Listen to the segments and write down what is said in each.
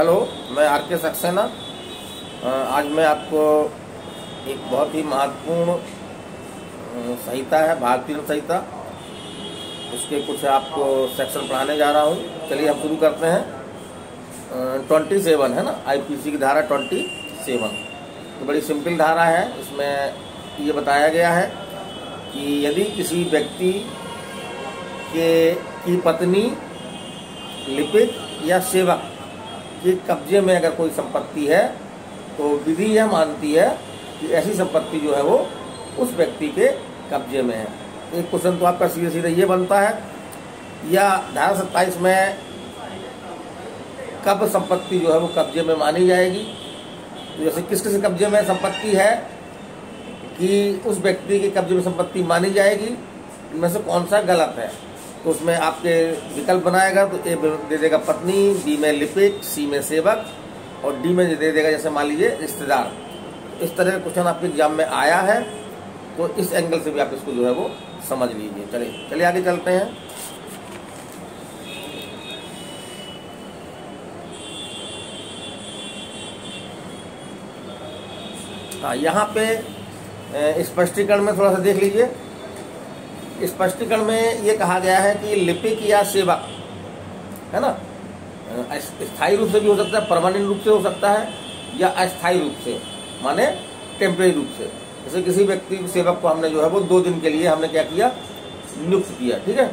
Hello, मैं are के सक्सेना आज मैं आपको एक बहुत ही महत्वपूर्ण संहिता है, भारतीय संहिता। उसके कुछ आपको सेक्शन पढ़ाने जा रहा हूँ। चलिए हम शुरू करते हैं। ट्वेंटी सेवन है ना? आईपीसी की धारा ट्वेंटी सेवन। तो बड़ी सिंपल धारा है। इसमें ये बताया गया है कि यदि किसी व्यक्ति के, की पत्नी, लिपिक या सेवक के कब्जे में अगर कोई संपत्ति है तो विधि यह मानती है कि ऐसी संपत्ति जो है वो उस व्यक्ति के कब्जे में है। एक क्वेश्चन तो आपका सीधे सीधे ये बनता है, या धारा सत्ताईस में कब संपत्ति जो है वो कब्जे में मानी जाएगी? तो जैसे किस किस कब्जे में संपत्ति है कि उस व्यक्ति के कब्जे में संपत्ति मानी जाएगी इनमें से कौन सा गलत है? तो उसमें आपके विकल्प बनाएगा तो ए दे देगा पत्नी, बी में लिपिक, सी में सेवक और डी में दे देगा जैसे मान लीजिए रिश्तेदार। इस तरह का क्वेश्चन आपके एग्ज़ाम में आया है तो इस एंगल से भी आप इसको जो है वो समझ लीजिए। चलिए चलिए आगे चलते हैं। हाँ यहाँ पे स्पष्टीकरण में थोड़ा सा देख लीजिए। स्पष्टीकरण में ये कहा गया है कि लिपिक या सेवक है ना? स्थायी रूप से भी हो सकता है, परमानेंट रूप से हो सकता है, या अस्थायी रूप से, माने टेम्परेरी रूप से। जैसे किसी व्यक्ति सेवक को हमने जो है वो दो दिन के लिए हमने क्या किया? नियुक्त किया, ठीक है?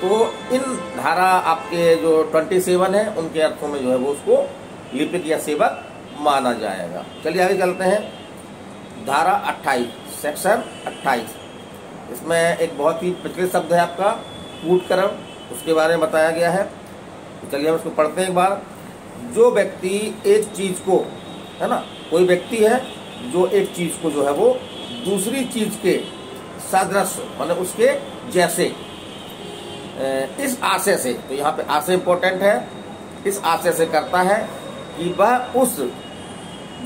तो इन धारा आपके जो 27 है, उनके अर्थों में जो है वो उसको लिपिक या सेवक माना जाएगा। चलिए आगे चलते हैं। धारा 28 सेक्शन 28 इसमें एक बहुत ही प्रचलित शब्द है आपका, कूटकर्म, उसके बारे में बताया गया है। तो चलिए हम इसको पढ़ते हैं एक बार। जो व्यक्ति एक चीज़ को, है ना, कोई व्यक्ति है जो एक चीज़ को जो है वो दूसरी चीज़ के सदृश मतलब उसके जैसे इस आशय से तो यहाँ पे आशय इंपॉर्टेंट है, इस आशय से करता है कि वह उस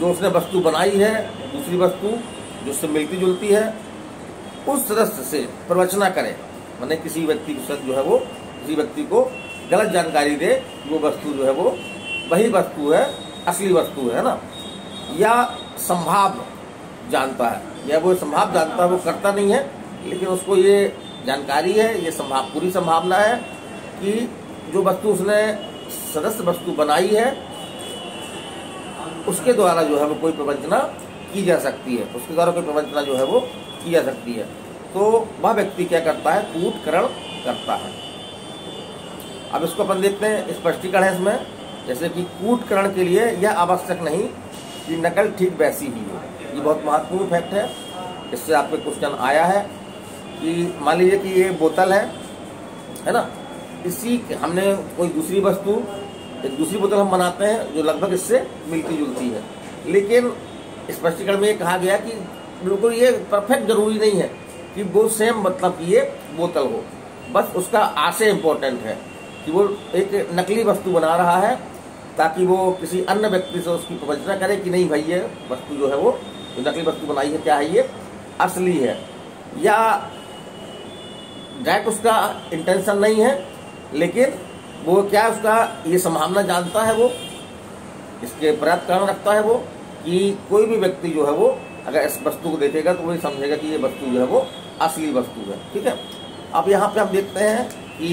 जो उसने वस्तु बनाई है, दूसरी वस्तु जो उससे मिलती जुलती है उस सदस्य से प्रवचना करे। मैंने किसी व्यक्ति के साथ जो है वो, किसी व्यक्ति को गलत जानकारी दे वो वस्तु जो है वो वही वस्तु है, असली वस्तु है ना? या संभाव जानता है। या वो संभाव जानता है, वो करता नहीं है, लेकिन उसको ये जानकारी है, ये संभाव, पूरी संभावना है कि जो वस्तु उसने सदस्य वस्तु बनाई है, उसके द्वारा जो है वो कोई प्रवंचना की जा सकती है। उसके द्वारा कोई प्रवंचना जो है वो की जा सकती है। तो वह व्यक्ति क्या करता है? कूटकरण करता है। अब इसको अपन देखते हैं, स्पष्टीकरण है इसमें, जैसे कि कूटकरण के लिए यह आवश्यक नहीं कि नकल ठीक वैसी ही हो। ये बहुत महत्वपूर्ण फैक्ट है। इससे आपके क्वेश्चन आया है कि मान लीजिए कि ये बोतल है है ना? इसी हमने कोई दूसरी वस्तु, एक दूसरी बोतल हम बनाते हैं जो लगभग इससे मिलती जुलती है। लेकिन स्पष्टीकरण में ये कहा गया कि बिल्कुल ये परफेक्ट ज़रूरी नहीं है कि वो सेम मतलब ये बोतल हो। बस उसका आशय इम्पोर्टेंट है कि वो एक नकली वस्तु बना रहा है ताकि वो किसी अन्य व्यक्ति से उसकी प्रवचना करे कि नहीं भाई, ये वस्तु जो है वो जो नकली वस्तु बनाई है, क्या है ये? असली है। या डायरेक्ट उसका इंटेंशन नहीं है, लेकिन वो क्या उसका ये संभावना जानता है वो? इसके पर्याप्त कारण रखता है वो कि कोई भी व्यक्ति जो है वो अगर इस वस्तु को देखेगा तो वही समझेगा कि ये वस्तु जो है वो असली वस्तु है, ठीक है? अब यहाँ पे हम देखते हैं कि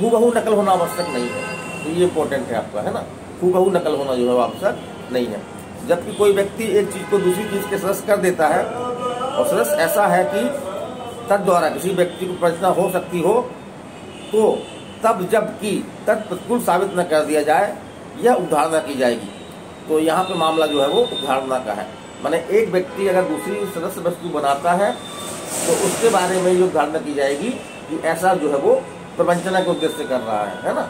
हूबहू नकल होना आवश्यक नहीं है। तो ये इंपॉर्टेंट है आपका, है ना? हूबहू नकल होना जो है आवश्यक नहीं है। जबकि कोई व्यक्ति एक चीज़ को दूसरी चीज़ के सदस्य कर देता है, और सदस्य ऐसा है कि तद द्वारा किसी व्यक्ति को प्रचना हो सकती हो तो तब जबकि तत्प्रतिकूल साबित न कर दिया जाए, यह उदाहरणा की जाएगी। तो यहाँ पे मामला जो है वो उदाहरणा का है। माने एक व्यक्ति अगर दूसरी सदस्य वस्तु बनाता है तो उसके बारे में ये धारणा की जाएगी कि ऐसा जो है वो प्रवंचना के उद्देश्य कर रहा है है ना?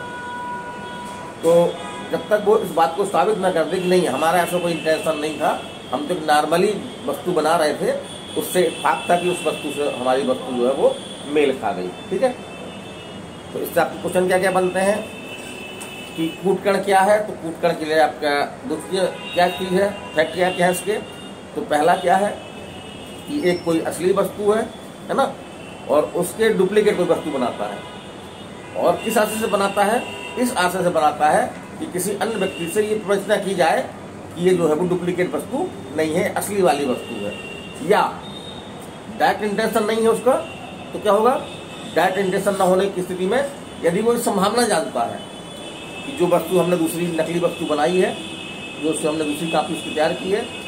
तो जब तक वो इस बात को साबित न कर दे कि नहीं, हमारा ऐसा कोई इंटेंशन नहीं था, हम तो नॉर्मली वस्तु बना रहे थे, उससे फाक था कि उस वस्तु से हमारी वस्तु जो है वो मेल खा गई, ठीक है? तो इससे आपके क्वेश्चन क्या क्या बनते हैं? कि कूटकर्ण क्या है? तो कूटकर्ण के लिए आपका द्वितीय क्या चीज़ है? फैक्ट क्या क्या है इसके? तो पहला क्या है कि एक कोई असली वस्तु है है ना? और उसके डुप्लीकेट कोई वस्तु बनाता है। और किस आशय से बनाता है? इस आशय से बनाता है कि किसी अन्य व्यक्ति से ये प्रवचना की जाए कि ये जो है वो डुप्लीकेट वस्तु नहीं है, असली वाली वस्तु है। या डायरेक्ट इंटेंशन नहीं है उसका तो क्या होगा? डायरेक्ट इंटेंशन ना होने की स्थिति में यदि वो संभावना जानता है कि जो वस्तु हमने दूसरी नकली वस्तु बनाई है, जो उससे हमने दूसरी कापी उसकी तैयार की है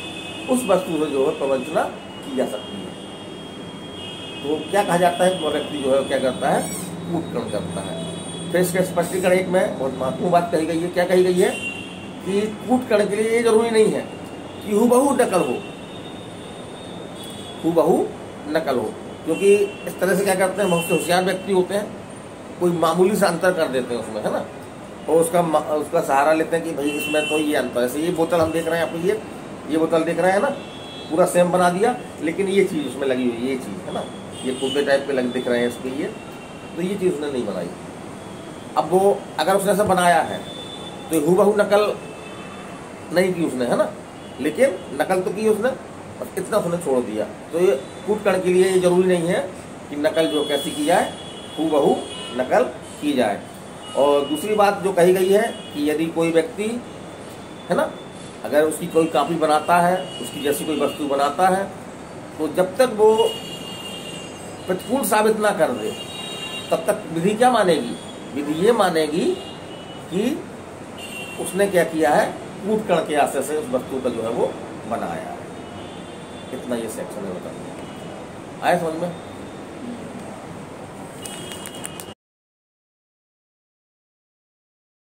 उस वस्तु से जो है प्रवंचना की जा सकती है। तो क्या कहा जाता है वो व्यक्ति जो है क्या करता है? कूटकर्ण करता है। फिर इसके स्पष्टीकरण एक में बहुत महत्वपूर्ण बात कही गई है। क्या कही गई है? कि कूटकर्ण के लिए ये ज़रूरी नहीं है कि हु नकल हो। हु नकल हो। क्योंकि इस तरह से क्या करते हैं? बहुत से होशियार व्यक्ति होते हैं। कोई मामूली सा अंतर कर देते हैं उसमें, है ना? और उसका उसका सहारा लेते हैं कि भाई इसमें तो ये अंतर है। ये बोतल हम देख रहे हैं आपको ये ये बोतल देख रहे हैं ना, पूरा सेम बना दिया, लेकिन ये चीज़ उसमें लगी हुई ये चीज़, है ना? ये कुब्बे टाइप के लग, दिख रहे हैं इसके ये तो ये चीज़ उसने नहीं बनाई। अब वो, अगर उसने ऐसा बनाया है तो हु बहू नकल नहीं की उसने, है ना? लेकिन नकल तो की उसने, बस इतना उसने छोड़ दिया। तो ये कूटकर्ण के लिए ये ज़रूरी नहीं है कि नकल जो कैसी की जाए हु बहू नकल की जाए। और दूसरी बात जो कही गई है कि यदि कोई व्यक्ति, है ना अगर उसकी कोई कापी बनाता है, उसकी जैसी कोई वस्तु बनाता है तो जब तक वो प्रतिकूल साबित ना कर दे, तब तक विधि क्या मानेगी? विधि ये मानेगी कि उसने क्या किया है? कूट कण के आशय से उस वस्तु का जो है वो बनाया है। इतना ये सेक्शन है बता आए समझ में?